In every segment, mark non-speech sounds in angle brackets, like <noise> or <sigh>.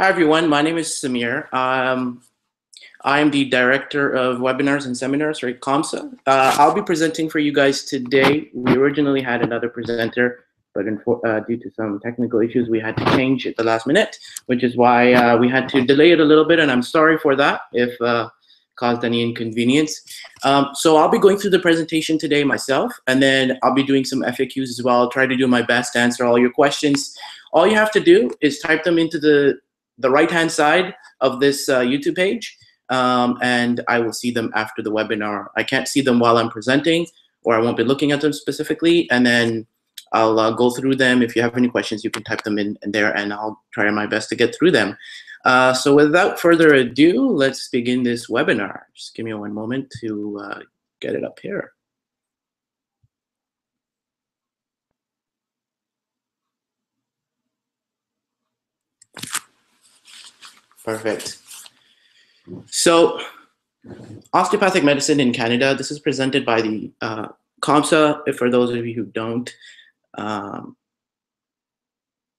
Hi, everyone. My name is Samir. Um, I am the Director of Webinars and Seminars for COMSA. Uh, I'll be presenting for you guys today. We originally had another presenter, but uh, due to some technical issues, we had to change at the last minute, which is why uh, we had to delay it a little bit, and I'm sorry for that if uh, caused any inconvenience. Um, so I'll be going through the presentation today myself, and then I'll be doing some FAQs as well. I'll try to do my best to answer all your questions. All you have to do is type them into the the right-hand side of this uh, YouTube page, um, and I will see them after the webinar. I can't see them while I'm presenting, or I won't be looking at them specifically, and then I'll uh, go through them. If you have any questions, you can type them in, in there, and I'll try my best to get through them. Uh, so without further ado, let's begin this webinar. Just give me one moment to uh, get it up here. Perfect. So, osteopathic medicine in Canada, this is presented by the uh, COMSA, for those of you who don't. Um,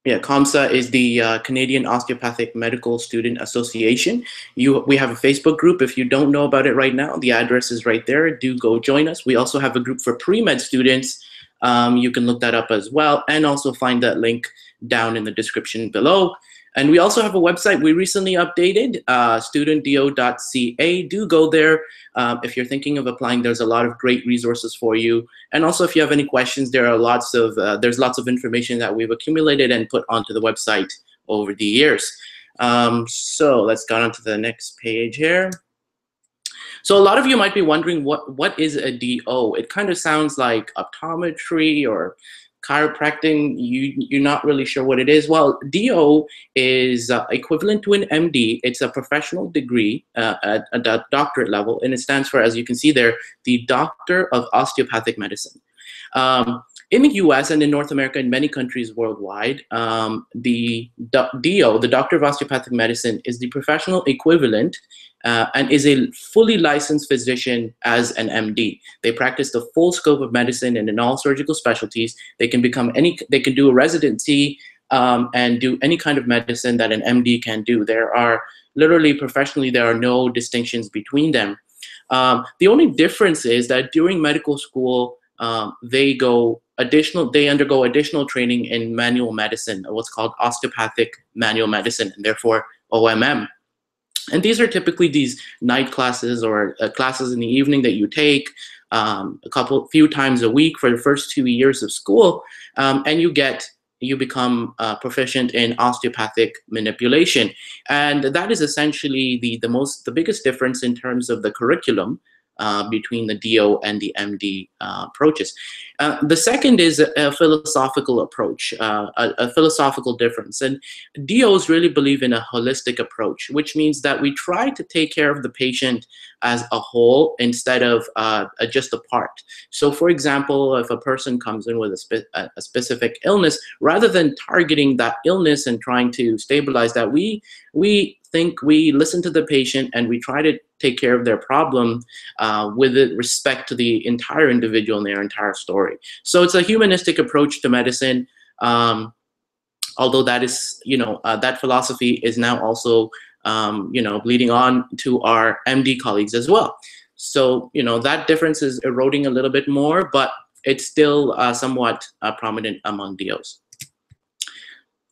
yeah, COMSA is the uh, Canadian Osteopathic Medical Student Association. You, we have a Facebook group. If you don't know about it right now, the address is right there. Do go join us. We also have a group for pre-med students. Um, you can look that up as well, and also find that link down in the description below. And we also have a website we recently updated, uh, studentdo.ca. Do go there. Um, if you're thinking of applying, there's a lot of great resources for you. And also, if you have any questions, there are lots of uh, there's lots of information that we've accumulated and put onto the website over the years. Um, so let's go on to the next page here. So a lot of you might be wondering what what is a DO? It kind of sounds like optometry or chiropractic, you, you're not really sure what it is. Well, DO is uh, equivalent to an MD. It's a professional degree uh, at a doctorate level, and it stands for, as you can see there, the Doctor of Osteopathic Medicine. Um, in the US and in North America and many countries worldwide, um, the DO, the Doctor of Osteopathic Medicine, is the professional equivalent uh, and is a fully licensed physician as an MD. They practice the full scope of medicine and in all surgical specialties. They can become any, they can do a residency um, and do any kind of medicine that an MD can do. There are literally professionally, there are no distinctions between them. Um, the only difference is that during medical school, um, they go additional, they undergo additional training in manual medicine, what's called osteopathic manual medicine, and therefore OMM. And these are typically these night classes or uh, classes in the evening that you take um, a couple, few times a week for the first two years of school, um, and you get you become uh, proficient in osteopathic manipulation, and that is essentially the the most the biggest difference in terms of the curriculum uh, between the DO and the MD uh, approaches. Uh, the second is a, a philosophical approach, uh, a, a, philosophical difference. And DOs really believe in a holistic approach, which means that we try to take care of the patient as a whole instead of uh, just a part. So for example, if a person comes in with a, spe a specific illness, rather than targeting that illness and trying to stabilize that, we, we think we listen to the patient and we try to take care of their problem uh, with respect to the entire individual and their entire story. So it's a humanistic approach to medicine. Um, although that is, you know, uh, that philosophy is now also, um, you know, bleeding on to our MD colleagues as well. So, you know, that difference is eroding a little bit more, but it's still uh, somewhat uh, prominent among DOs.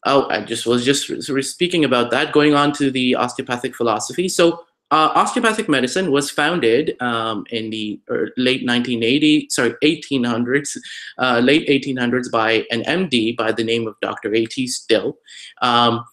Oh, I just was just speaking about that, going on to the osteopathic philosophy. So uh, osteopathic medicine was founded um, in the late 1980s, sorry, 1800s, uh, late 1800s by an MD by the name of Dr. A.T. Still. Um,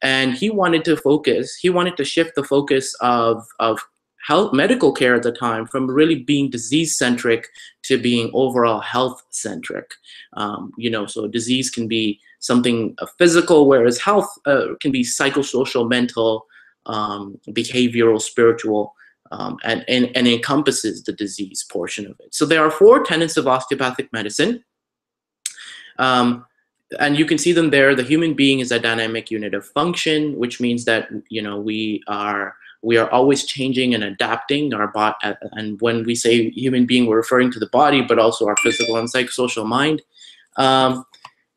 and he wanted to focus, he wanted to shift the focus of, of health medical care at the time from really being disease centric to being overall health centric. Um, you know, so disease can be something physical, whereas health uh, can be psychosocial, mental, um, behavioral, spiritual, um, and, and, and encompasses the disease portion of it. So there are four tenets of osteopathic medicine. Um, and you can see them there. The human being is a dynamic unit of function, which means that you know we are we are always changing and adapting our body. And when we say human being, we're referring to the body, but also our physical and psychosocial mind. Um,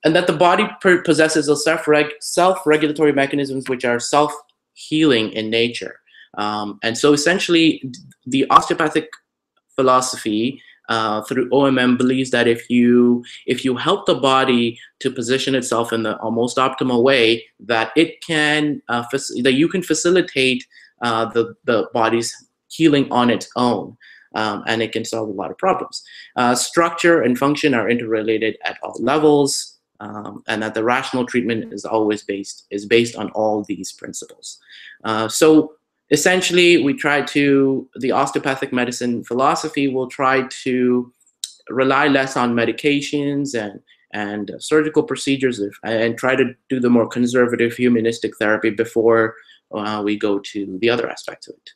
and that the body possesses a self-reg self-regulatory mechanisms which are self-healing in nature. Um, and so essentially, the osteopathic philosophy uh, through OMM believes that if you if you help the body to position itself in the most optimal way, that it can uh, that you can facilitate uh, the the body's healing on its own. Um, and it can solve a lot of problems. Uh, structure and function are interrelated at all levels, um, and that the rational treatment is always based is based on all these principles. Uh, so essentially, we try to the osteopathic medicine philosophy will try to rely less on medications and and surgical procedures and try to do the more conservative humanistic therapy before uh, we go to the other aspects of it.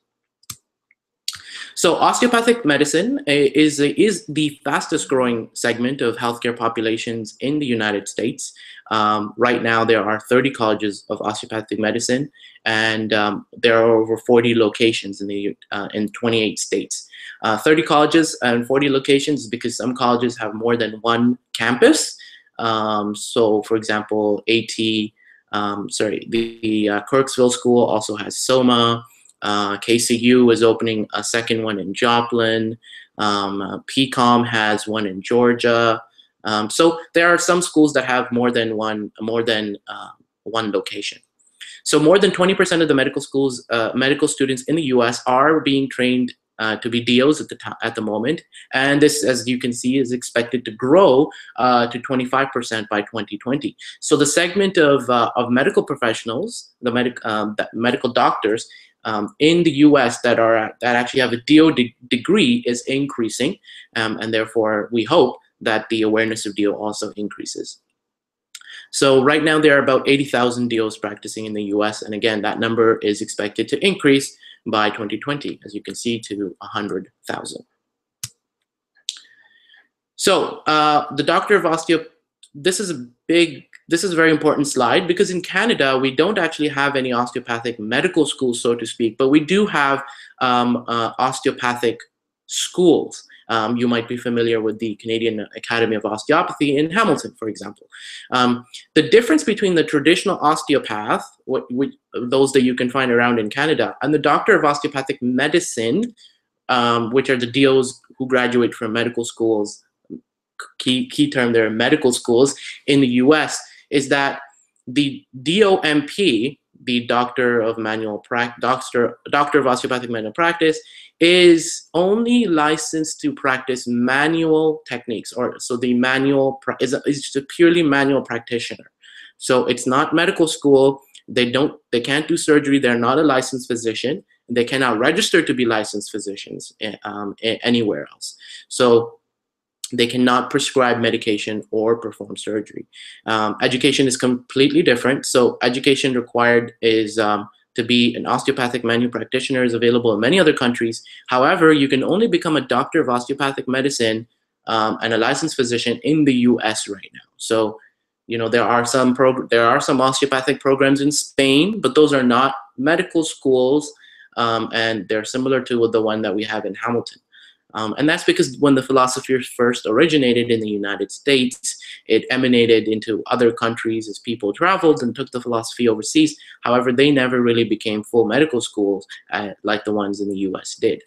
So osteopathic medicine eh, is, is the fastest growing segment of healthcare populations in the United States. Um, right now, there are 30 colleges of osteopathic medicine, and um, there are over 40 locations in, the, uh, in 28 states. Uh, 30 colleges and 40 locations because some colleges have more than one campus. Um, so, for example, AT, um, sorry, the, the uh, Kirksville School also has SOMA. Uh, KCU is opening a second one in Joplin. Um, uh, PCOM has one in Georgia. Um, so there are some schools that have more than one, more than uh, one location. So more than 20% of the medical schools, uh, medical students in the U.S. are being trained uh, to be DOs at the at the moment, and this, as you can see, is expected to grow uh, to 25% by 2020. So the segment of uh, of medical professionals, the medic um, medical doctors, um, in the U.S. that are that actually have a DO de degree is increasing, um, and therefore we hope that the awareness of DO also increases. So right now there are about 80,000 DOs practicing in the U.S. and again that number is expected to increase by 2020, as you can see, to 100,000. So uh, the doctor of osteo, this is a big this is a very important slide because in Canada, we don't actually have any osteopathic medical schools, so to speak, but we do have um, uh, osteopathic schools. Um, you might be familiar with the Canadian Academy of Osteopathy in Hamilton, for example. Um, the difference between the traditional osteopath, what, what, those that you can find around in Canada, and the doctor of osteopathic medicine, um, which are the DOs who graduate from medical schools, key, key term there, medical schools in the US, is that the DOMP, the doctor of manual practice, doctor, doctor of osteopathic manual practice, is only licensed to practice manual techniques, or so the manual is a, is a purely manual practitioner. So it's not medical school. They don't, they can't do surgery. They're not a licensed physician. They cannot register to be licensed physicians eh, um, anywhere else. So they cannot prescribe medication or perform surgery. Um, education is completely different. So education required is um, to be an osteopathic manual practitioner is available in many other countries. However, you can only become a doctor of osteopathic medicine um, and a licensed physician in the U.S. right now. So, you know, there are some there are some osteopathic programs in Spain, but those are not medical schools, um, and they're similar to the one that we have in Hamilton. Um, and that's because when the philosophy first originated in the United States, it emanated into other countries as people traveled and took the philosophy overseas. However, they never really became full medical schools uh, like the ones in the US did.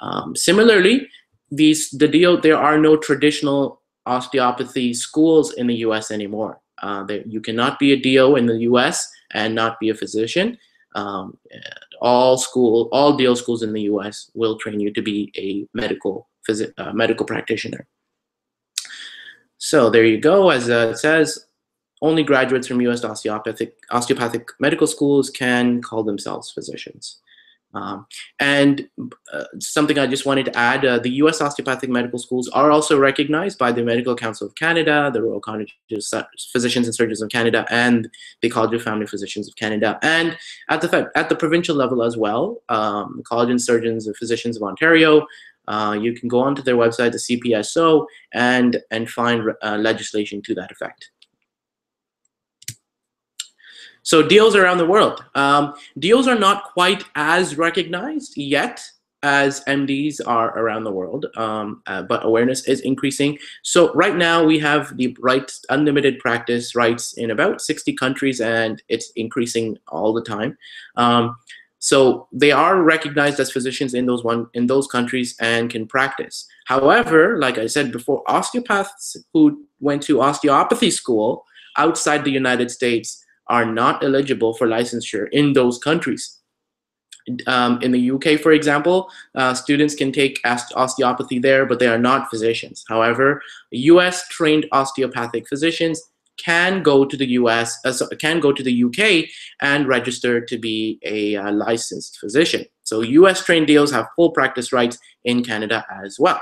Um, similarly, these the deal there are no traditional osteopathy schools in the US anymore. Uh, there, you cannot be a DO in the US and not be a physician. Um, all school, all DO schools in the U.S. will train you to be a medical phys- uh, medical practitioner. So there you go. As uh, it says, only graduates from U.S. osteopathic osteopathic medical schools can call themselves physicians. Um, and uh, something I just wanted to add, uh, the US osteopathic medical schools are also recognized by the Medical Council of Canada, the Royal College of Physicians and Surgeons of Canada, and the College of Family Physicians of Canada. And at the, at the provincial level as well, um, the College and Surgeons and Physicians of Ontario, uh, you can go onto their website, the CPSO, and, and find uh, legislation to that effect. So DOs around the world. Um, DOs are not quite as recognized yet as MDs are around the world, um, uh, but awareness is increasing. So right now we have the rights, unlimited practice rights in about 60 countries, and it's increasing all the time. Um, so they are recognized as physicians in those one in those countries and can practice. However, like I said before, osteopaths who went to osteopathy school outside the United States are not eligible for licensure in those countries. Um, in the UK, for example, uh, students can take osteopathy there, but they are not physicians. However, US trained osteopathic physicians can go to the US, uh, can go to the UK and register to be a uh, licensed physician. So US trained DOs have full practice rights in Canada as well.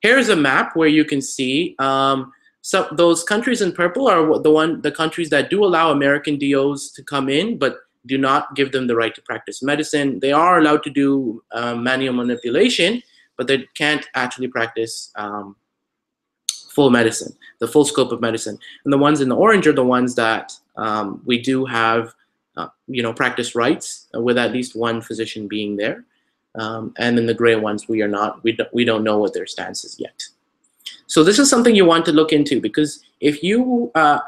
Here's a map where you can see um, so those countries in purple are the one the countries that do allow American DOs to come in, but do not give them the right to practice medicine. They are allowed to do uh, manual manipulation, but they can't actually practice um, full medicine, the full scope of medicine. And the ones in the orange are the ones that um, we do have, uh, you know, practice rights with at least one physician being there. Um, and then the gray ones, we are not, we don't, we don't know what their stance is yet. So this is something you want to look into because if you uh,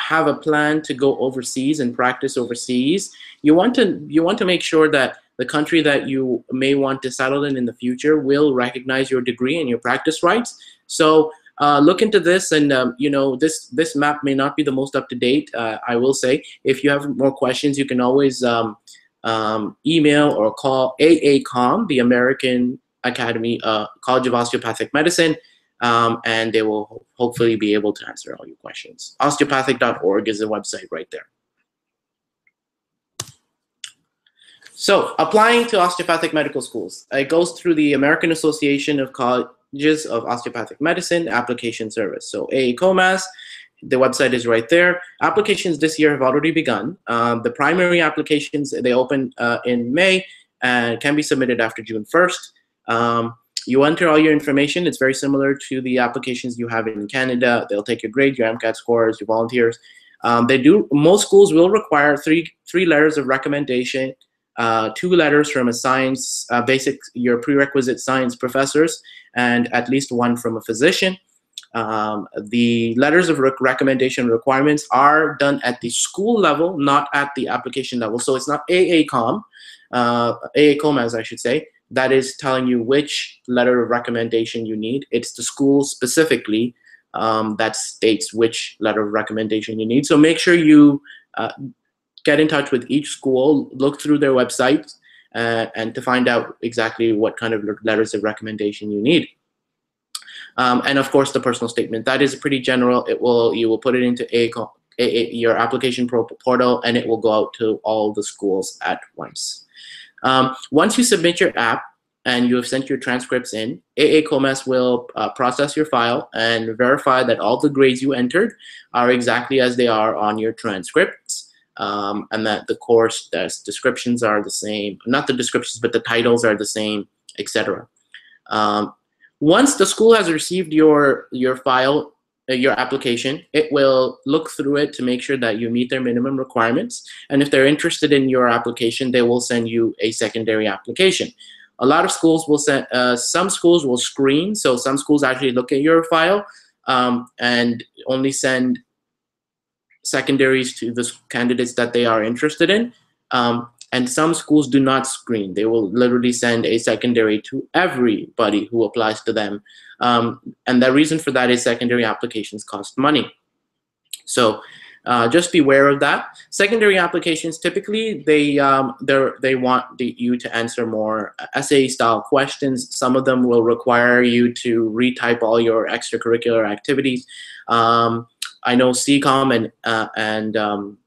have a plan to go overseas and practice overseas, you want to you want to make sure that the country that you may want to settle in in the future will recognize your degree and your practice rights. So uh, look into this, and um, you know this this map may not be the most up to date. Uh, I will say, if you have more questions, you can always um, um, email or call AACOM, the American Academy uh, College of Osteopathic Medicine um, and they will hopefully be able to answer all your questions. Osteopathic.org is the website right there. So applying to osteopathic medical schools, it goes through the American Association of Colleges of Osteopathic Medicine application service. So AACOMAS, the website is right there. Applications this year have already begun. Um, the primary applications, they open uh, in May and can be submitted after June 1st. Um, you enter all your information. It's very similar to the applications you have in Canada. They'll take your grade, your MCAT scores, your volunteers. Um, they do. Most schools will require three three letters of recommendation, uh, two letters from a science uh, basic your prerequisite science professors, and at least one from a physician. Um, the letters of rec recommendation requirements are done at the school level, not at the application level. So it's not AACOM, uh, AACOM as I should say that is telling you which letter of recommendation you need. It's the school specifically um, that states which letter of recommendation you need. So make sure you uh, get in touch with each school, look through their website, uh, and to find out exactly what kind of letters of recommendation you need. Um, and of course, the personal statement. That is pretty general. It will you will put it into a, a, a your application portal, and it will go out to all the schools at once. Um, once you submit your app and you have sent your transcripts in, AACOMAS will uh, process your file and verify that all the grades you entered are exactly as they are on your transcripts um, and that the course descriptions are the same, not the descriptions, but the titles are the same, etc. Um, once the school has received your, your file, your application, it will look through it to make sure that you meet their minimum requirements. And if they're interested in your application, they will send you a secondary application. A lot of schools will send, uh, some schools will screen. So some schools actually look at your file um, and only send secondaries to the candidates that they are interested in. Um, and some schools do not screen. They will literally send a secondary to everybody who applies to them. Um, and the reason for that is secondary applications cost money. So uh, just beware of that. Secondary applications typically they um, they want the, you to answer more essay style questions. Some of them will require you to retype all your extracurricular activities. Um, I know CCOM and uh, and um,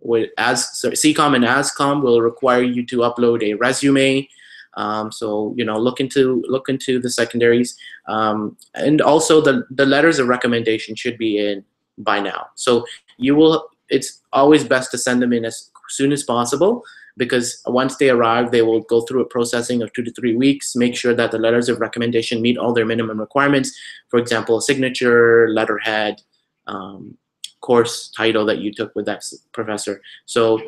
with as so CCOM and AZCOM will require you to upload a resume. Um, so you know, look into look into the secondaries, um, and also the the letters of recommendation should be in by now. So you will. It's always best to send them in as soon as possible because once they arrive, they will go through a processing of two to three weeks, make sure that the letters of recommendation meet all their minimum requirements. For example, signature, letterhead, um, course title that you took with that professor. So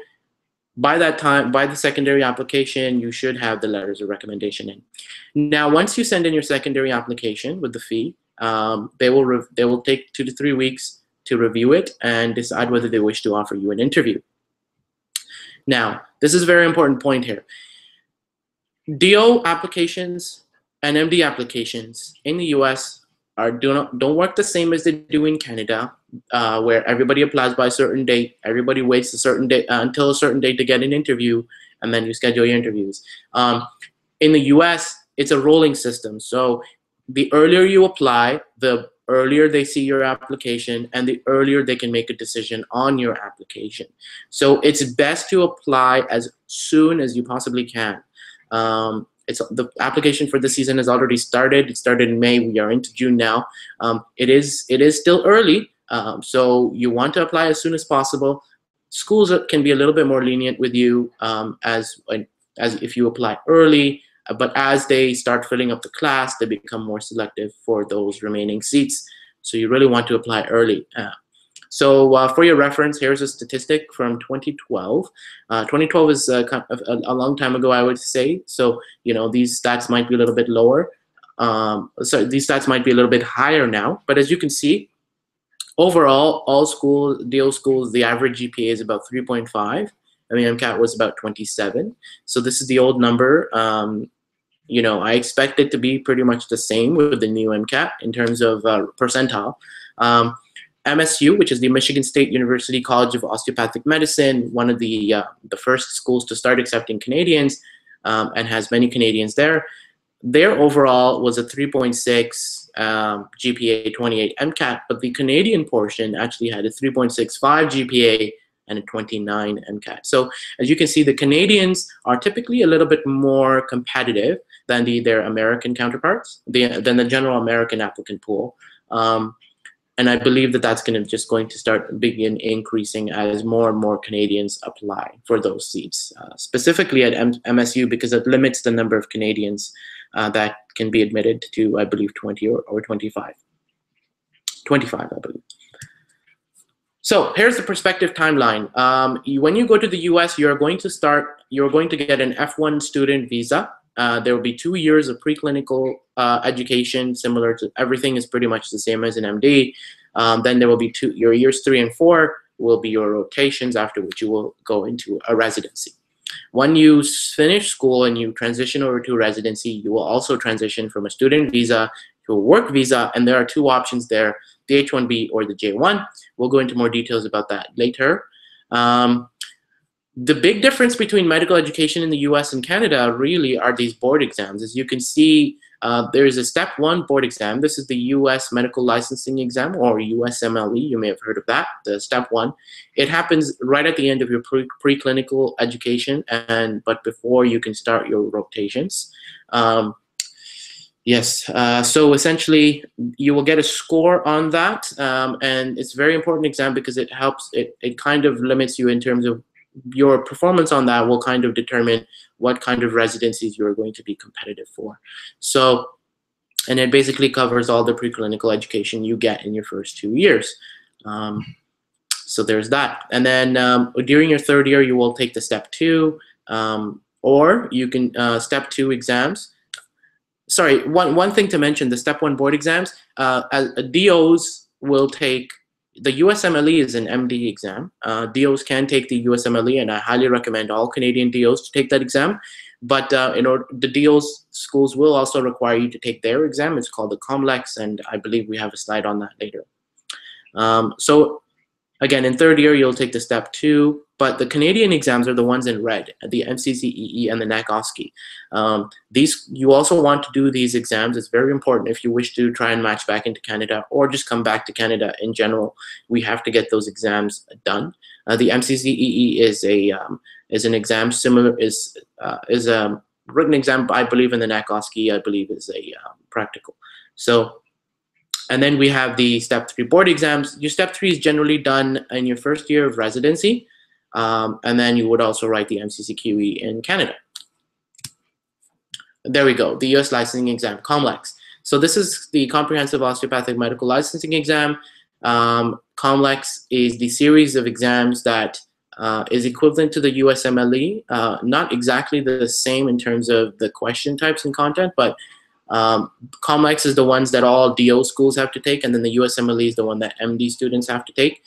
by that time, by the secondary application, you should have the letters of recommendation in. Now, once you send in your secondary application with the fee, um, they will they will take two to three weeks to review it and decide whether they wish to offer you an interview. Now, this is a very important point here. DO applications and MD applications in the US are do not don't work the same as they do in Canada, uh, where everybody applies by a certain date, everybody waits a certain date uh, until a certain date to get an interview, and then you schedule your interviews. Um, in the US, it's a rolling system. So the earlier you apply, the earlier they see your application and the earlier they can make a decision on your application. So it's best to apply as soon as you possibly can. Um, it's the application for the season has already started. It started in May. We are into June now. Um, it is it is still early, um, so you want to apply as soon as possible. Schools can be a little bit more lenient with you um, as as if you apply early. Uh, but as they start filling up the class, they become more selective for those remaining seats. So you really want to apply early. Uh, so uh, for your reference, here's a statistic from 2012. Uh, 2012 is uh, a, a, long time ago, I would say. So, you know, these stats might be a little bit lower. Um, so these stats might be a little bit higher now. But as you can see, overall, all schools, DO schools, the average GPA is about 3.5. I mean, MCAT was about 27. So this is the old number. Um, you know, I expect it to be pretty much the same with the new MCAT in terms of uh, percentile. Um, MSU, which is the Michigan State University College of Osteopathic Medicine, one of the uh, the first schools to start accepting Canadians, um, and has many Canadians there. Their overall was a 3.6 um, GPA 28 MCAT, but the Canadian portion actually had a 3.65 GPA and a 29 MCAT. So as you can see, the Canadians are typically a little bit more competitive than the, their American counterparts, the, than the general American applicant pool. Um, and I believe that that's going to just going to start begin increasing as more and more Canadians apply for those seats, uh, specifically at M MSU because it limits the number of Canadians uh, that can be admitted to, I believe, 20 or, or 25. 25, I believe. So here's the perspective timeline. Um, you, when you go to the US, you're going to start, you're going to get an F1 student visa. Uh, there will be two years of preclinical uh, education, similar to everything is pretty much the same as an MD. Um, then there will be two, your years three and four will be your rotations, after which you will go into a residency. When you finish school and you transition over to residency, you will also transition from a student visa to a work visa, and there are two options there the H-1B or the J-1. We'll go into more details about that later. Um, the big difference between medical education in the US and Canada really are these board exams. As you can see, uh, there is a step one board exam. This is the US medical licensing exam or USMLE. You may have heard of that, the step one. It happens right at the end of your pre preclinical education and but before you can start your rotations. Um, Yes. Uh, so essentially, you will get a score on that, um, and it's a very important exam because it helps. It it kind of limits you in terms of your performance on that will kind of determine what kind of residencies you are going to be competitive for. So, and it basically covers all the preclinical education you get in your first two years. Um, so there's that. And then um, during your third year, you will take the step two, um, or you can uh, step two exams sorry, one, one thing to mention, the step one board exams, uh, uh, DOs will take, the USMLE is an MD exam. Uh, DOs can take the USMLE and I highly recommend all Canadian DOs to take that exam. But uh, in order, the DOs schools will also require you to take their exam. It's called the COMLEX and I believe we have a slide on that later. Um, so again, in third year, you'll take the step two, but the Canadian exams are the ones in red, the MCCEE and the NACOSCE. Um, these, you also want to do these exams. It's very important if you wish to try and match back into Canada or just come back to Canada in general. We have to get those exams done. Uh, the MCCEE is a um, is an exam similar is uh, is a written exam. I believe in the NACOSCE, I believe is a um, practical. So and then we have the step three board exams. Your step three is generally done in your first year of residency. Um, and then you would also write the MCCQE in Canada. There we go, the US licensing exam, COMLEX. So this is the Comprehensive Osteopathic Medical Licensing Exam. Um, COMLEX is the series of exams that uh, is equivalent to the USMLE. Uh, not exactly the same in terms of the question types and content, but um, COMLEX is the ones that all DO schools have to take, and then the USMLE is the one that MD students have to take.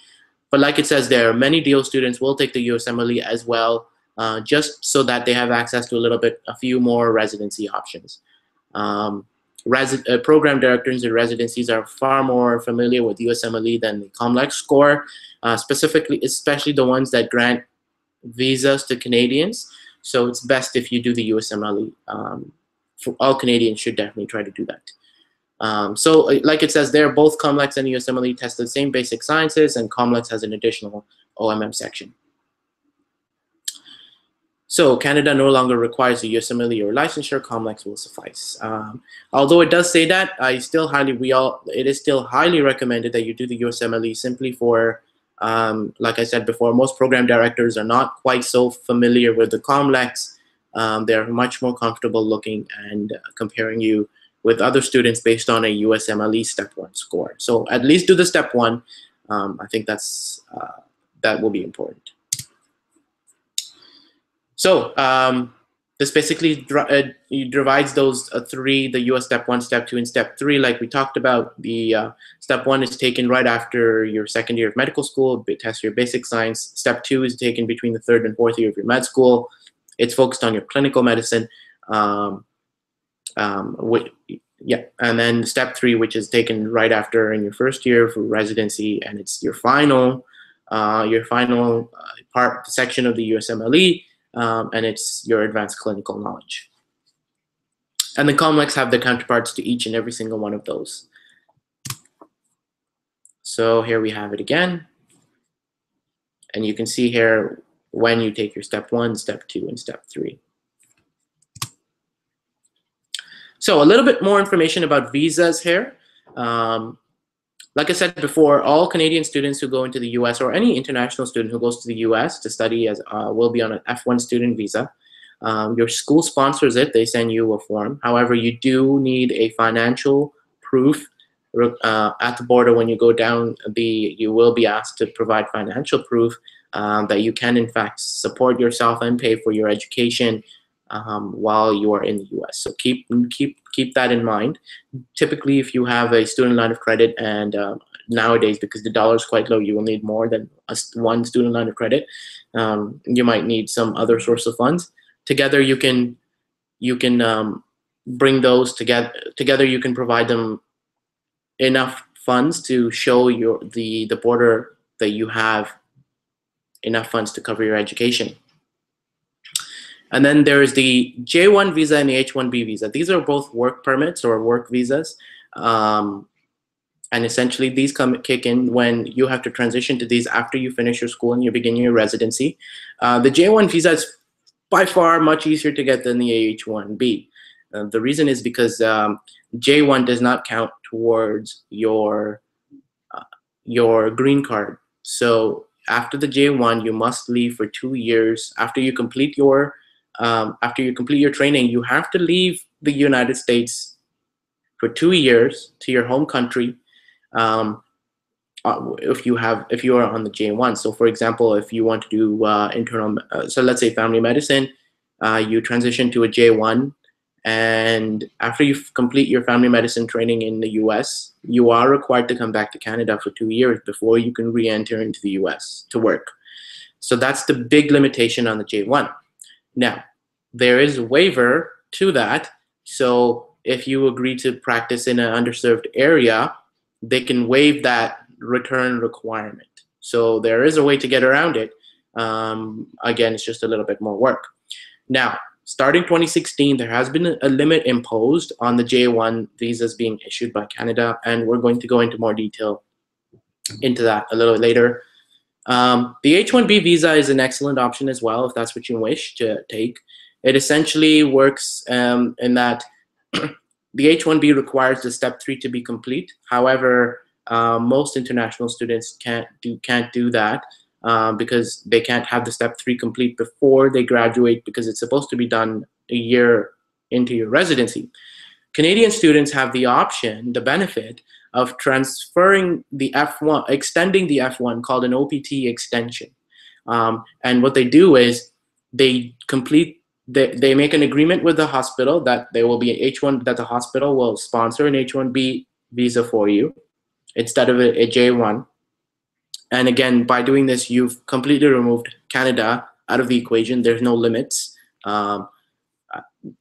But like it says there, many DO students will take the USMLE as well, uh, just so that they have access to a little bit, a few more residency options. Um, uh, program directors and residencies are far more familiar with USMLE than the COMLEX score, uh, specifically, especially the ones that grant visas to Canadians. So it's best if you do the USMLE. Um, all Canadians should definitely try to do that. Um, so like it says there, both COMLEX and USMLE test the same basic sciences and COMLEX has an additional OMM section. So Canada no longer requires a USMLE or licensure, COMLEX will suffice. Um, although it does say that, I still highly, we all, it is still highly recommended that you do the USMLE simply for, um, like I said before, most program directors are not quite so familiar with the COMLEX. Um, they're much more comfortable looking and uh, comparing you with other students based on a USMLE step one score. So at least do the step one. Um, I think that's, uh, that will be important. So um, this basically uh, divides those uh, three, the US step one, step two, and step three, like we talked about. The uh, step one is taken right after your second year of medical school, test your basic science. Step two is taken between the third and fourth year of your med school. It's focused on your clinical medicine. Um, um, yeah, and then step three, which is taken right after in your first year for residency, and it's your final, uh, your final uh, part section of the USMLE um, and it's your advanced clinical knowledge. And the COMLEX have the counterparts to each and every single one of those. So here we have it again. And you can see here when you take your step one, step two, and step three. So a little bit more information about visas here. Um, like I said before, all Canadian students who go into the US or any international student who goes to the US to study as uh, will be on an F1 student visa. Um, your school sponsors it, they send you a form. However, you do need a financial proof uh, at the border when you go down the, you will be asked to provide financial proof um, that you can in fact support yourself and pay for your education um, while you are in the US. So keep keep keep that in mind. Typically, if you have a student line of credit, and uh, nowadays because the dollar is quite low, you will need more than a, one student line of credit. Um, you might need some other source of funds. Together, you can you can um, bring those together. Together, you can provide them enough funds to show your the the border that you have enough funds to cover your education. And then there's the J1 visa and the H1B visa. These are both work permits or work visas. Um, and essentially these come kick in when you have to transition to these after you finish your school and you begin your residency. Uh, the J1 visa is by far much easier to get than the H1B. Uh, the reason is because um, J1 does not count towards your uh, your green card. So after the J1, you must leave for two years. After you complete your um, after you complete your training, you have to leave the United States for two years to your home country. Um, uh, if you have, if you are on the J1. So, for example, if you want to do uh, internal, uh, so let's say family medicine, uh, you transition to a J1, and after you complete your family medicine training in the U.S., you are required to come back to Canada for two years before you can re-enter into the U.S. to work. So that's the big limitation on the J1. Now, there is a waiver to that. So if you agree to practice in an underserved area, they can waive that return requirement. So there is a way to get around it. Um, again, it's just a little bit more work. Now, starting 2016, there has been a limit imposed on the J1 visas being issued by Canada, and we're going to go into more detail into that a little later. Um, the H-1B visa is an excellent option as well if that's what you wish to take. It essentially works um, in that <clears throat> the H-1B requires the step three to be complete. However, uh, most international students can't do can't do that um, because they can't have the step three complete before they graduate because it's supposed to be done a year into your residency. Canadian students have the option, the benefit of transferring the F1, extending the F1 called an OPT extension. Um, and what they do is they complete they, they make an agreement with the hospital that there will be an H1 that the hospital will sponsor an H1B visa for you instead of a a J1. And again, by doing this, you've completely removed Canada out of the equation. There's no limits. Um,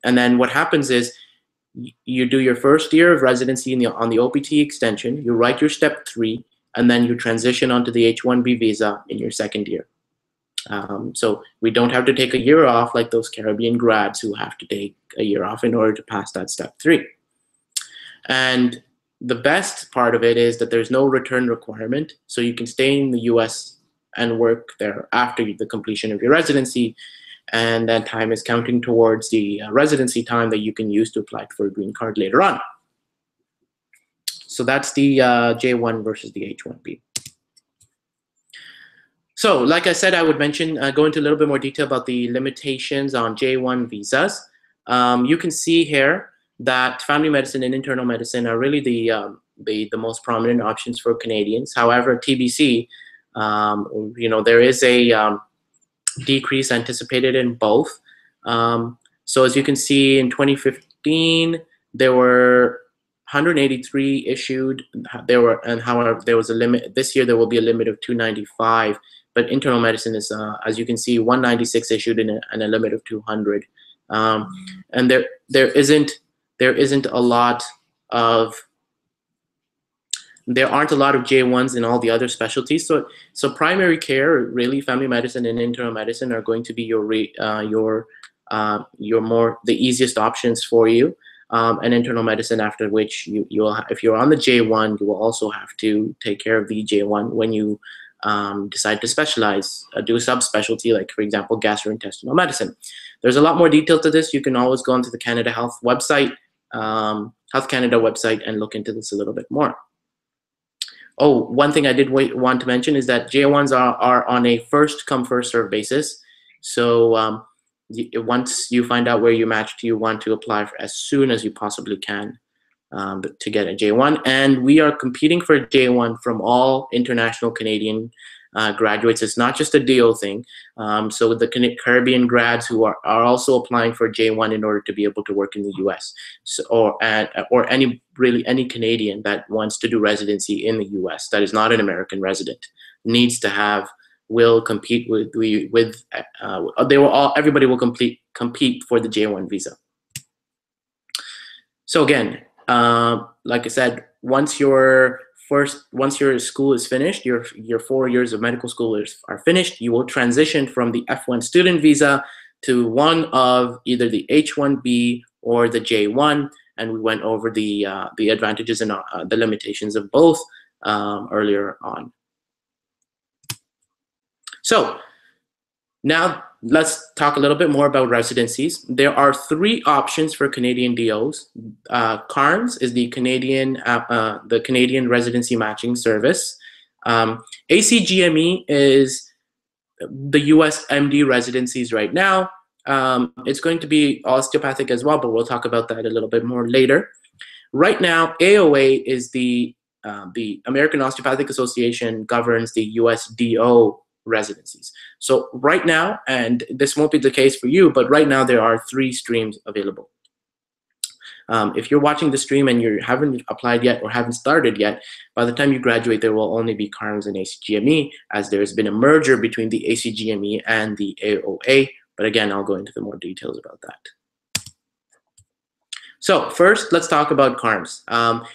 and then what happens is you do your first year of residency the, on the OPT extension, you write your step three, and then you transition onto the H-1B visa in your second year. Um, so we don't have to take a year off like those Caribbean grads who have to take a year off in order to pass that step three. And the best part of it is that there's no return requirement. So you can stay in the US and work there after the completion of your residency. And that time is counting towards the uh, residency time that you can use to apply for a green card later on. So that's the uh, J1 versus the H1B. So like I said, I would mention, uh, go into a little bit more detail about the limitations on J1 visas. Um, you can see here that family medicine and internal medicine are really the, um, the, the most prominent options for Canadians. However, TBC, um, you know, there is a um, decrease anticipated in both. Um, so as you can see in 2015, there were 183 issued. There were, and however, there was a limit. This year there will be a limit of 295. But internal medicine is, uh, as you can see, 196 issued and a, and a limit of 200. Um, and there, there isn't, there isn't a lot of there aren't a lot of J1s in all the other specialties. So, so primary care, really, family medicine and internal medicine are going to be your uh, your uh, your more the easiest options for you. Um, and internal medicine, after which you you will, if you're on the J1, you will also have to take care of the J1 when you um, decide to specialize, uh, do a subspecialty, like for example, gastrointestinal medicine. There's a lot more detail to this. You can always go onto the Canada Health website, um, Health Canada website, and look into this a little bit more. Oh, one thing I did want to mention is that J1s are, are on a first come, first serve basis. So um, once you find out where you matched, you want to apply as soon as you possibly can um, to get a J1. And we are competing for a J1 from all international Canadian uh, graduates. It's not just a DO thing. Um, so the Caribbean grads who are, are also applying for J1 in order to be able to work in the US so, or, uh, or any really any Canadian that wants to do residency in the US that is not an American resident needs to have will compete with we with uh, they will all everybody will complete compete for the J1 visa. So again, uh, like I said, once your first once your school is finished, your your four years of medical school is, are finished, you will transition from the F1 student visa to one of either the H1B or the J1, and we went over the uh, the advantages and uh, the limitations of both um, earlier on. So now let's talk a little bit more about residencies. There are three options for Canadian DOs. Uh, is the Canadian uh, uh, the Canadian Residency Matching Service. Um, ACGME is the US MD residencies right now. Um, it's going to be osteopathic as well, but we'll talk about that a little bit more later. Right now, AOA is the uh, the American Osteopathic Association governs the USDO residencies. So right now, and this won't be the case for you, but right now there are three streams available. Um, if you're watching the stream and you haven't applied yet or haven't started yet, by the time you graduate, there will only be CARMS and ACGME as there's been a merger between the ACGME and the AOA. But again, I'll go into the more details about that. So first, let's talk about CARMS. Um,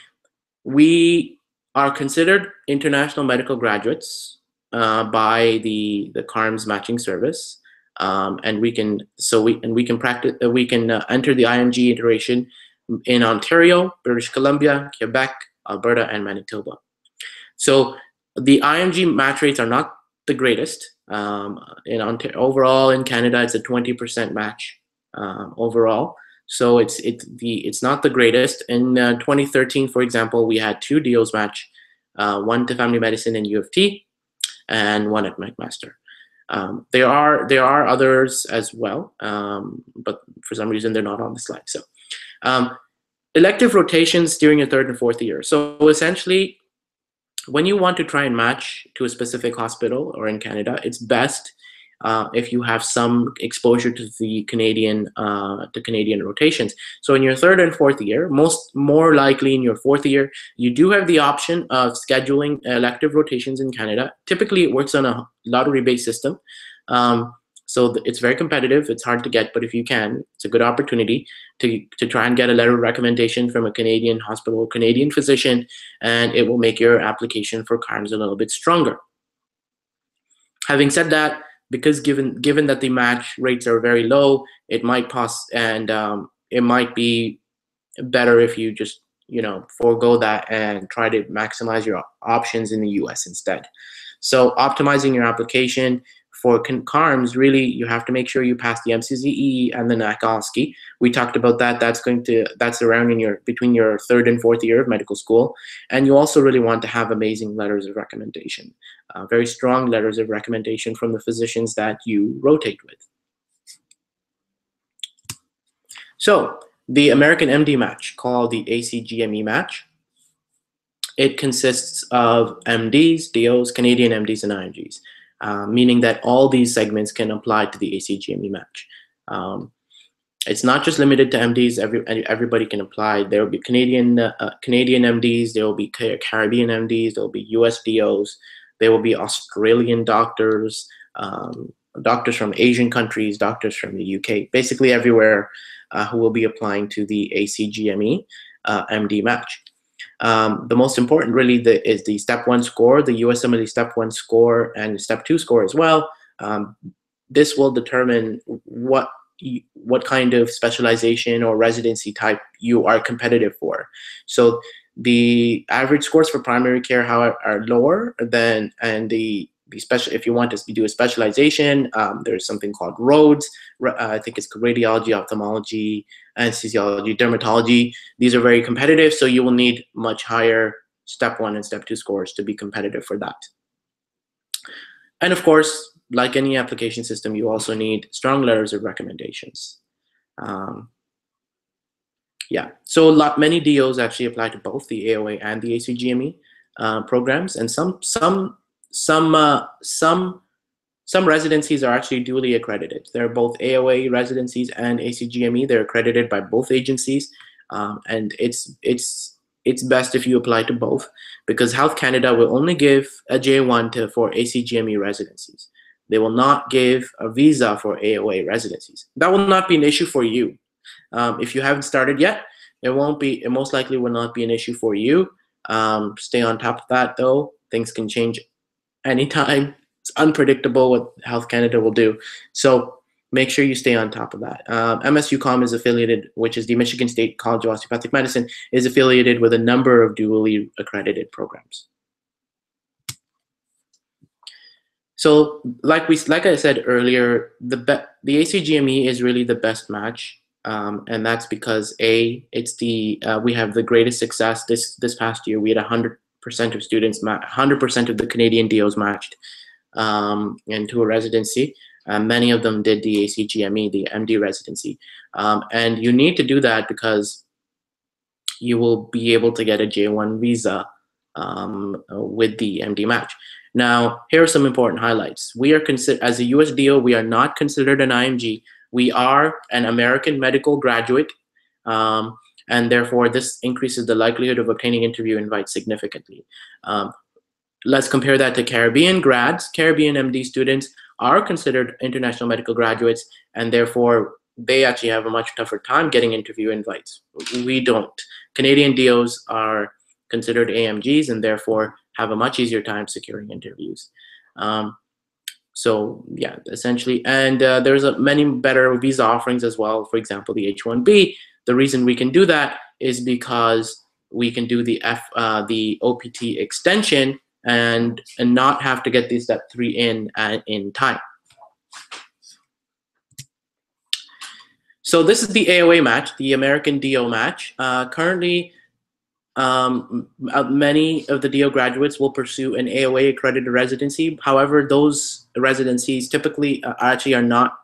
we are considered international medical graduates uh, by the the CARMS matching service, um, and we can so we and we can practice uh, we can uh, enter the IMG iteration in Ontario, British Columbia, Quebec, Alberta, and Manitoba. So the IMG match rates are not the greatest. Um, in Ontario, overall in Canada, it's a 20% match um, overall. So it's it the it's not the greatest. In uh, 2013, for example, we had two DOs match, uh, one to family medicine and U of T, and one at McMaster. Um, there are there are others as well, um, but for some reason they're not on the slide. So, um, elective rotations during your third and fourth year. So essentially, when you want to try and match to a specific hospital or in Canada, it's best uh, if you have some exposure to the Canadian uh, to Canadian rotations. So in your third and fourth year, most more likely in your fourth year, you do have the option of scheduling elective rotations in Canada. Typically, it works on a lottery-based system. Um, so it's very competitive. It's hard to get, but if you can, it's a good opportunity to, to try and get a letter of recommendation from a Canadian hospital, Canadian physician, and it will make your application for CARMS a little bit stronger. Having said that, because given given that the match rates are very low, it might pos and um, it might be better if you just you know forego that and try to maximize your options in the U.S. instead. So optimizing your application for CARMS, really, you have to make sure you pass the MCCQE and the NAC We talked about that. That's going to that's around in your between your third and fourth year of medical school, and you also really want to have amazing letters of recommendation, uh, very strong letters of recommendation from the physicians that you rotate with. So the American MD match, called the ACGME match, it consists of MDs, DOs, Canadian MDs, and IMGs. Uh, meaning that all these segments can apply to the ACGME match. Um, it's not just limited to MDs. Every everybody can apply. There will be Canadian uh, Canadian MDs. There will be Caribbean MDs. There will be USDOs. There will be Australian doctors, um, doctors from Asian countries, doctors from the UK. Basically everywhere uh, who will be applying to the ACGME uh, MD match. Um, the most important really the, is the step one score, the USMLE step one score and step two score as well. Um, this will determine what what kind of specialization or residency type you are competitive for. So the average scores for primary care are lower than and the the special if you want to do a specialization um, there's something called roads uh, i think it's radiology ophthalmology anesthesiology dermatology. These are very competitive so you will need much higher step one and step two scores to be competitive for that. And of course like any application system you also need strong letters of recommendations. Um, yeah so a lot many dos actually apply to both the aoa and the acgme uh, programs and some some some uh, some some residencies are actually duly accredited. They're both AOA residencies and ACGME. They're accredited by both agencies, um, and it's it's it's best if you apply to both because Health Canada will only give a J1 to, for ACGME residencies. They will not give a visa for AOA residencies. That will not be an issue for you. Um, if you haven't started yet, it won't be, it most likely will not be an issue for you. Um, stay on top of that though. Things can change anytime. It's unpredictable what Health Canada will do. So make sure you stay on top of that. Um, MSUCOM is affiliated, which is the Michigan State College of Osteopathic Medicine, is affiliated with a number of dually accredited programs. So, like we, like I said earlier, the the ACGME is really the best match, um, and that's because a it's the uh, we have the greatest success this this past year. We had hundred percent of students, 100% of the Canadian DOs matched um, into a residency. Uh, many of them did the ACGME, the MD residency. Um, and you need to do that because you will be able to get a J1 visa um, with the MD match. Now, here are some important highlights. We are considered, as a USDO, we are not considered an IMG. We are an American medical graduate. Um, and therefore this increases the likelihood of obtaining interview invites significantly. Um, let's compare that to Caribbean grads. Caribbean MD students are considered international medical graduates, and therefore they actually have a much tougher time getting interview invites. We don't. Canadian DOs are considered AMGs and therefore have a much easier time securing interviews. Um, so yeah, essentially, and uh, there's a, many better visa offerings as well. For example, the H-1B the reason we can do that is because we can do the F, uh, the OPT extension and, and not have to get the step three in uh, in time. So this is the AOA match, the American DO match. Uh, currently, um, uh, many of the DO graduates will pursue an AOA accredited residency. However, those residencies typically uh, actually are not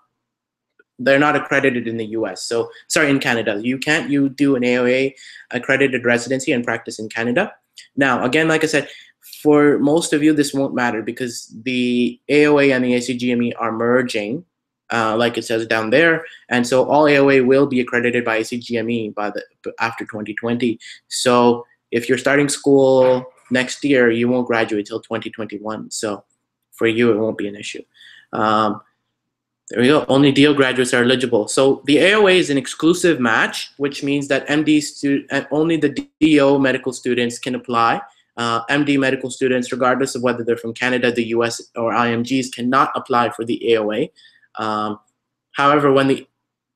they're not accredited in the US. So sorry, in Canada. You can't you do an AOA accredited residency and practice in Canada. Now, again, like I said, for most of you, this won't matter because the AOA and the ACGME are merging, uh, like it says down there, and so all AOA will be accredited by ACGME by the after 2020. So if you're starting school next year, you won't graduate till 2021. So for you, it won't be an issue. Um, there we go. Only DO graduates are eligible. So the AOA is an exclusive match, which means that MD stu- uh, only the DO medical students can apply. Uh, MD medical students, regardless of whether they're from Canada, the US, or IMGs, cannot apply for the AOA. Um, however, when the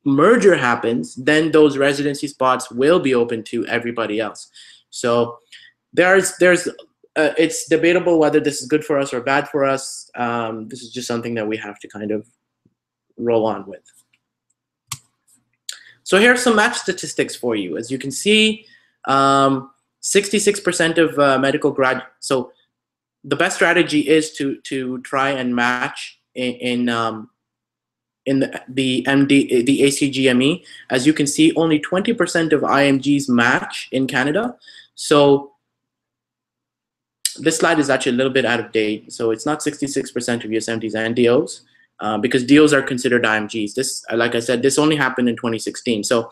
merger happens, then those residency spots will be open to everybody else. So there's there's uh, it's debatable whether this is good for us or bad for us. Um, this is just something that we have to kind of roll on with. So here are some match statistics for you. As you can see, 66% um, of uh, medical grad. So the best strategy is to to try and match in in, um, in the, the MD the ACGME. As you can see, only 20% of IMGs match in Canada. So this slide is actually a little bit out of date. So it's not 66% of USMDs and DOs. Uh, because DOs are considered IMGs. This, like I said, this only happened in 2016. So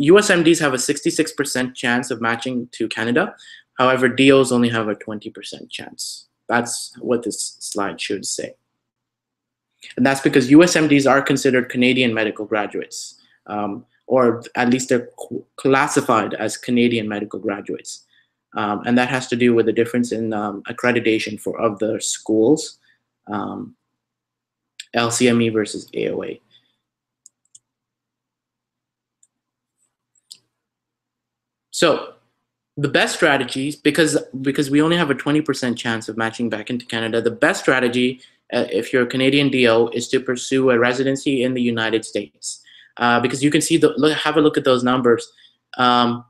USMDs have a 66% chance of matching to Canada. However, DOs only have a 20% chance. That's what this slide should say. And that's because USMDs are considered Canadian medical graduates, um, or at least they're classified as Canadian medical graduates. Um, and that has to do with the difference in um, accreditation for of the schools. Um, LCME versus AOA. So the best strategies, because because we only have a 20% chance of matching back into Canada, the best strategy, uh, if you're a Canadian DO, is to pursue a residency in the United States. Uh, because you can see, the look, have a look at those numbers. Um,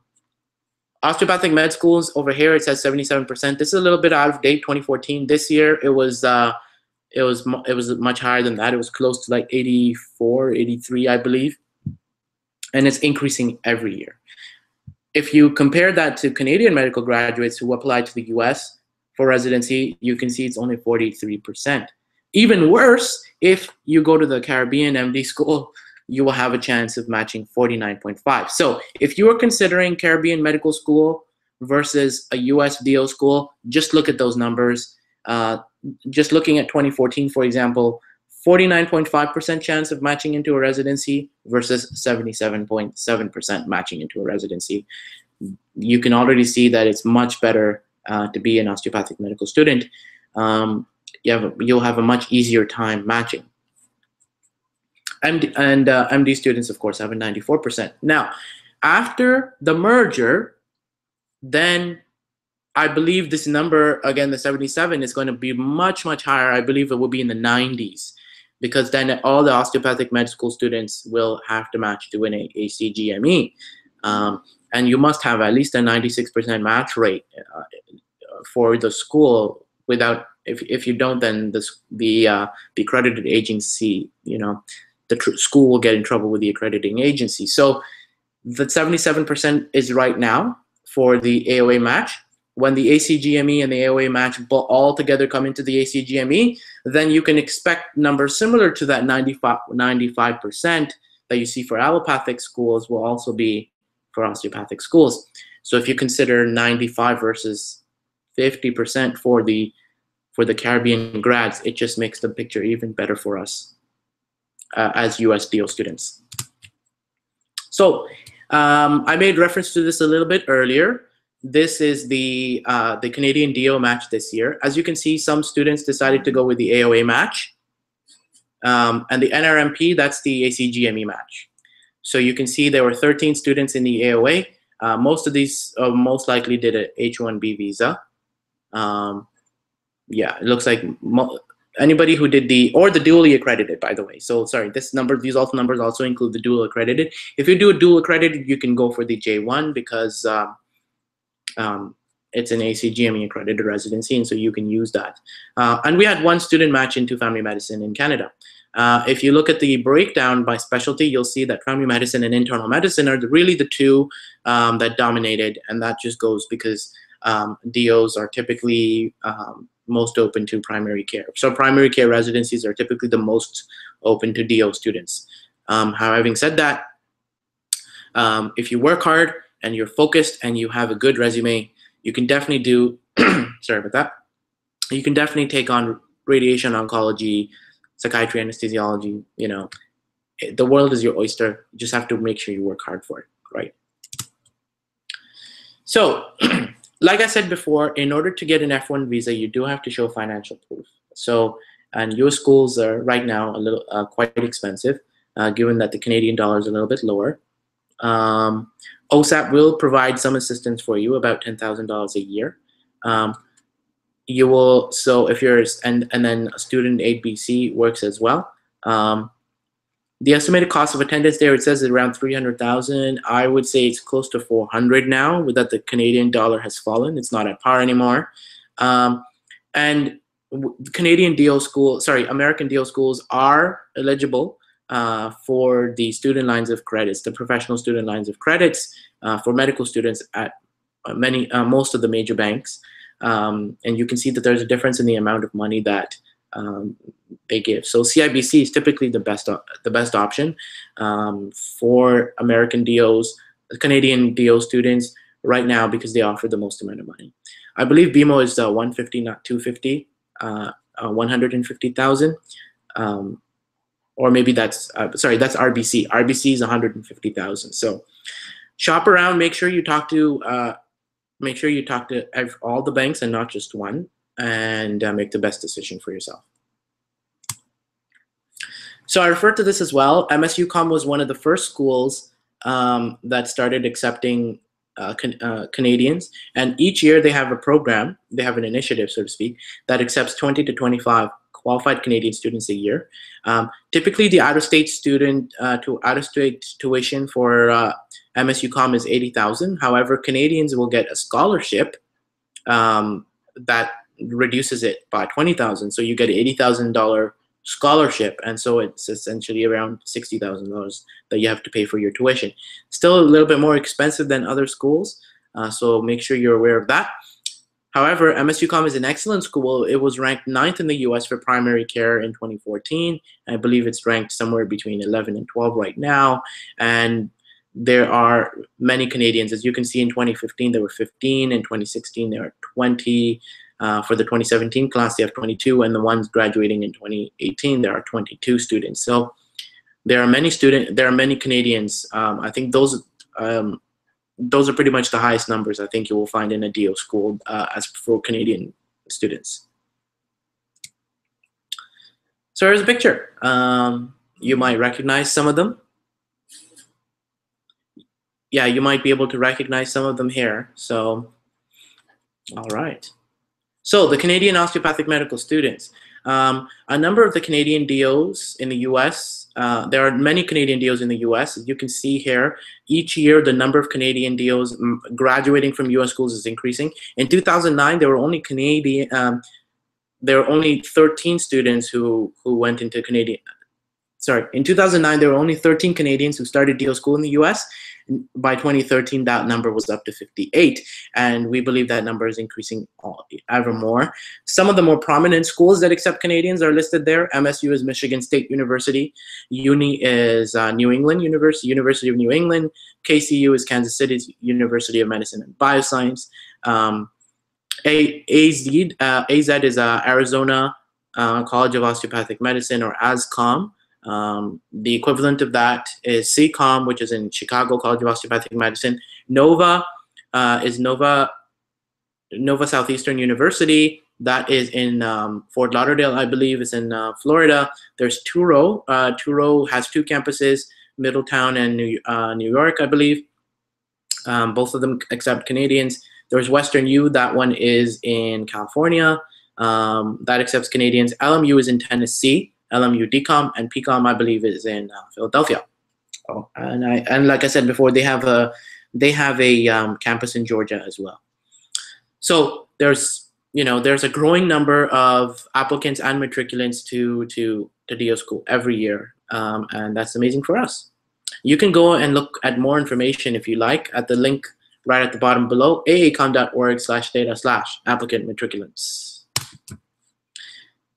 osteopathic med schools over here, it says 77%. This is a little bit out of date, 2014. This year, it was uh, it was it was much higher than that. It was close to like 84, 83, I believe, and it's increasing every year. If you compare that to Canadian medical graduates who apply to the U.S. for residency, you can see it's only 43%. Even worse, if you go to the Caribbean MD school, you will have a chance of matching 49.5. So if you are considering Caribbean medical school versus a US DO school, just look at those numbers. Uh, just looking at 2014, for example, 49.5% chance of matching into a residency versus 77.7% matching into a residency. You can already see that it's much better uh, to be an osteopathic medical student. Um, you have you'll have a much easier time matching. MD, and uh, MD students, of course, have a 94%. Now, after the merger, then I believe this number, again, the 77, is going to be much, much higher. I believe it will be in the 90s because then all the osteopathic med school students will have to match to win a ACGME. Um, and you must have at least a 96% match rate uh, for the school without, if, if you don't, then the, the, uh, the accredited agency, you know, the school will get in trouble with the accrediting agency. So the 77% is right now for the AOA match when the ACGME and the AOA match all together come into the ACGME, then you can expect numbers similar to that 95, 95% that you see for allopathic schools will also be for osteopathic schools. So if you consider 95 versus 50% for the for the Caribbean grads, it just makes the picture even better for us uh, as USDO students. So um, I made reference to this a little bit earlier this is the uh, the Canadian DO match this year. As you can see, some students decided to go with the AOA match. Um, and the NRMP, that's the ACGME match. So you can see there were 13 students in the AOA. Uh, most of these uh, most likely did an H-1B visa. Um, yeah, it looks like anybody who did the, or the dually accredited, by the way. So sorry, this number, these also numbers also include the dual accredited. If you do a dual accredited, you can go for the J1 because uh, um, it's an ACGME accredited residency, and so you can use that. Uh, and we had one student match into family medicine in Canada. Uh, if you look at the breakdown by specialty, you'll see that family medicine and internal medicine are the, really the two um, that dominated, and that just goes because um, DOs are typically um, most open to primary care. So primary care residencies are typically the most open to DO students. Um, having said that, um, if you work hard and you're focused and you have a good resume, you can definitely do, <clears throat> sorry about that, you can definitely take on radiation oncology, psychiatry, anesthesiology, you know, the world is your oyster. You just have to make sure you work hard for it, right? So, <clears throat> like I said before, in order to get an F1 visa, you do have to show financial proof. So, and your schools are right now a little uh, quite expensive, uh, given that the Canadian dollar is a little bit lower. Um, OSAP will provide some assistance for you, about $10,000 a year. Um, you will, so if you're, and, and then a student aid BC works as well. Um, the estimated cost of attendance there, it says around 300,000. I would say it's close to 400 now with that the Canadian dollar has fallen. It's not at par anymore. Um, and Canadian DO school, sorry, American DO schools are eligible uh, for the student lines of credits, the professional student lines of credits uh, for medical students at uh, many, uh, most of the major banks. Um, and you can see that there's a difference in the amount of money that um, they give. So CIBC is typically the best the best option um, for American DOs, Canadian DO students right now because they offer the most amount of money. I believe BMO is uh, 150, not 250, uh, uh, 150,000. Um, or maybe that's, uh, sorry, that's RBC. RBC is 150,000. So shop around, make sure you talk to, uh, make sure you talk to all the banks and not just one and uh, make the best decision for yourself. So I refer to this as well. MSUCOM was one of the first schools um, that started accepting uh, can, uh, Canadians. And each year they have a program, they have an initiative, so to speak, that accepts 20 to 25 qualified Canadian students a year. Um, typically, the out-of-state student uh, to out-of-state tuition for uh, MSUCOM is 80,000. However, Canadians will get a scholarship um, that reduces it by 20,000. So you get $80,000 scholarship. And so it's essentially around $60,000 that you have to pay for your tuition. Still a little bit more expensive than other schools. Uh, so make sure you're aware of that. However, MSUCOM is an excellent school. It was ranked ninth in the US for primary care in 2014. I believe it's ranked somewhere between 11 and 12 right now. And there are many Canadians. As you can see in 2015, there were 15. In 2016, there are 20. Uh, for the 2017 class, they have 22, and the ones graduating in 2018, there are 22 students. So there are many student, there are many Canadians. Um, I think those um, those are pretty much the highest numbers I think you will find in a DO school uh, as for Canadian students. So here's a picture. Um, you might recognize some of them. Yeah, you might be able to recognize some of them here. So, all right. So the Canadian osteopathic medical students. Um, a number of the Canadian DOs in the US, uh, there are many Canadian DOs in the US. As you can see here, each year the number of Canadian DOs graduating from US schools is increasing. In 2009, there were only Canadian, um, there were only 13 students who, who went into Canadian, sorry, in 2009, there were only 13 Canadians who started DO school in the US by 2013, that number was up to 58, and we believe that number is increasing ever more. Some of the more prominent schools that accept Canadians are listed there. MSU is Michigan State University. UNE is uh, New England University, University of New England. KCU is Kansas City University of Medicine and Bioscience. Um, A AZ, uh, AZ is uh, Arizona uh, College of Osteopathic Medicine, or AZCOM. Um, the equivalent of that is CCOM, which is in Chicago College of Osteopathic Medicine. NOVA uh, is Nova Nova Southeastern University. That is in um, Fort Lauderdale, I believe. It's in uh, Florida. There's Touro. Uh, Touro has two campuses, Middletown and New, uh, New York, I believe. Um, both of them accept Canadians. There's Western U. That one is in California. Um, that accepts Canadians. LMU is in Tennessee. LMU DCOM, and PCOM, I believe, is in uh, Philadelphia. Oh, and I and like I said before, they have a they have a um, campus in Georgia as well. So there's you know there's a growing number of applicants and matriculants to to to DO school every year, um, and that's amazing for us. You can go and look at more information if you like at the link right at the bottom below, aacom.org slash data slash applicant matriculants.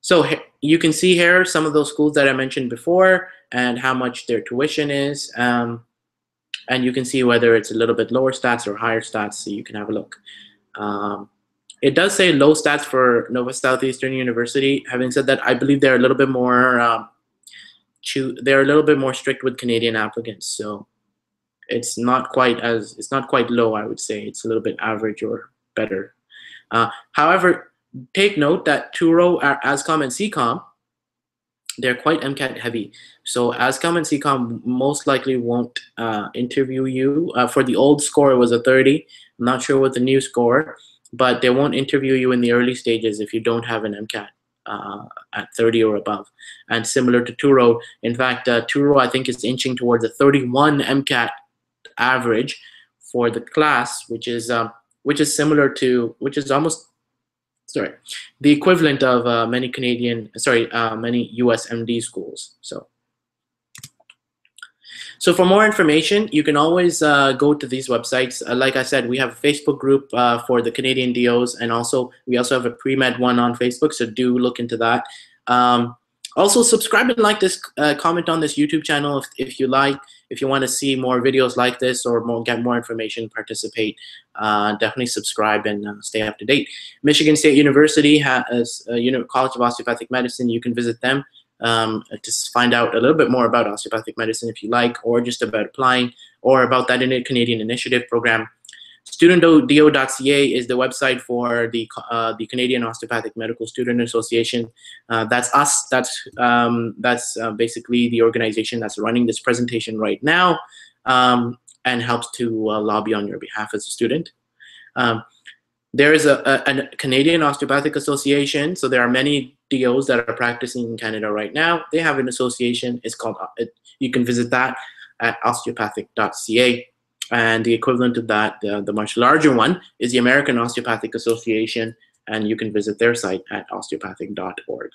So you can see here some of those schools that I mentioned before and how much their tuition is. Um, and you can see whether it's a little bit lower stats or higher stats, so you can have a look. Um, it does say low stats for Nova Southeastern University. Having said that, I believe they're a little bit more um, they're a little bit more strict with Canadian applicants. So it's not quite as it's not quite low. I would say it's a little bit average or better. Uh, however, take note that Touro, AZCOM, and CCOM they're quite MCAT heavy. So AZCOM and CCOM most likely won't uh, interview you. Uh, for the old score, it was a 30. I'm not sure what the new score, but they won't interview you in the early stages if you don't have an MCAT uh, at 30 or above. And similar to Touro, in fact, uh, Touro I think is inching towards a 31 MCAT average for the class, which is um, which is similar to which is almost sorry, the equivalent of uh, many Canadian, sorry, uh, many US MD schools. So, so for more information, you can always uh, go to these websites. Uh, like I said, we have a Facebook group uh, for the Canadian DOs, and also we also have a pre-med one on Facebook. So do look into that. Um, also, subscribe and like this, uh, comment on this YouTube channel if, if you like. If you want to see more videos like this or more, get more information, participate, uh, definitely subscribe and uh, stay up to date. Michigan State University has a uh, College of Osteopathic Medicine. You can visit them um, to find out a little bit more about osteopathic medicine if you like, or just about applying, or about that Canadian Initiative program. StudentDO.ca is the website for the uh, the Canadian Osteopathic Medical Student Association. Uh, that's us. That's um, that's uh, basically the organization that's running this presentation right now, um, and helps to uh, lobby on your behalf as a student. Um, there is a, a, a, Canadian Osteopathic Association, so there are many DOs that are practicing in Canada right now. They have an association. It's called. Uh, it, you can visit that at osteopathic.ca. And the equivalent of that, the, the much larger one, is the American Osteopathic Association, and you can visit their site at osteopathic.org.